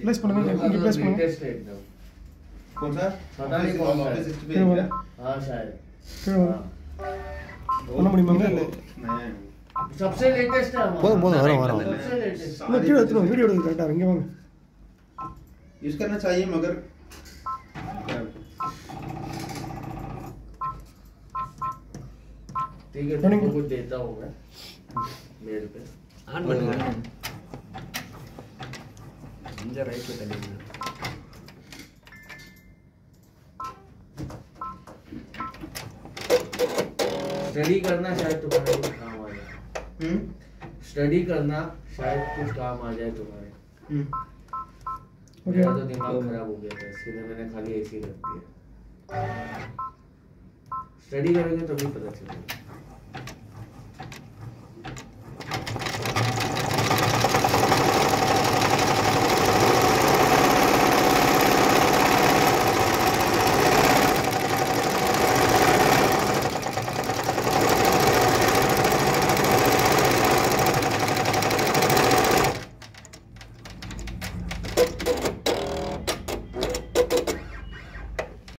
Place पर मैं इनके प्लेस पर कौन सा पता नहीं कौन सा ऑफ़िस पे है हाँ शायद क्यों ना मुड़ी मंगा नहीं सबसे लेटेस्ट है बोल बोल हरा हरा वीडियो डाल रहा है मंगा यूज़ करना चाहिए मगर ठीक है तो कुछ देता होगा मेरे पे। आठ बन गए समझा राइट होता है स्टडी करना शायद तुम्हारे कुछ काम आ जाए। स्टडी करना शायद कुछ काम आ जाए तुम्हारे। मेरा तो दिमाग खराब हो गया था इसलिए तो मैंने खाली ऐसी रख दिया। स्टडी करेंगे तो भी पता चलेगा।